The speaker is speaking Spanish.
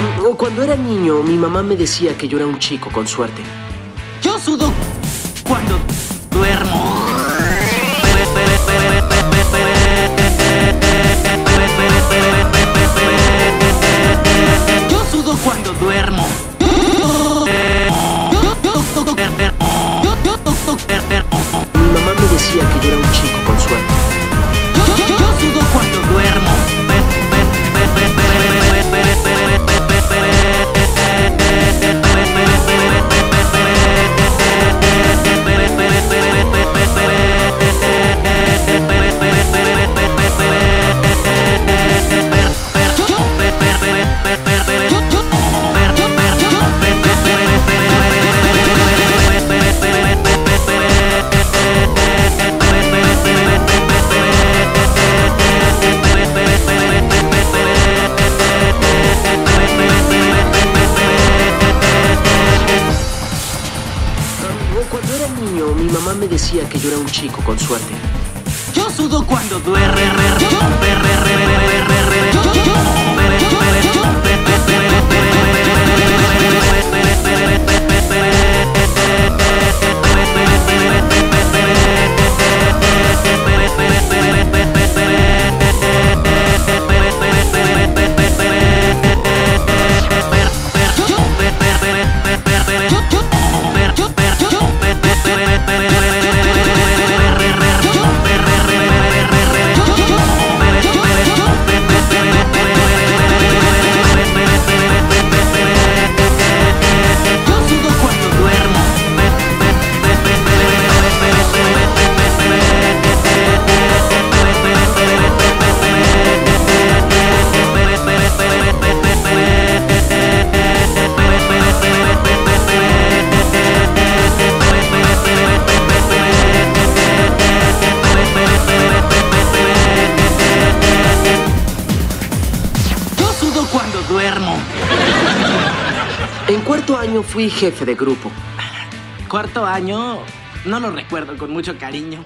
Am, cuando era niño, mi mamá me decía que yo era un chico con suerte. Yo sudo cuando duermo. Mamá me decía que yo era un chico con suerte. Yo sudo cuando duermo. En cuarto año fui jefe de grupo. Cuarto año, no lo recuerdo con mucho cariño.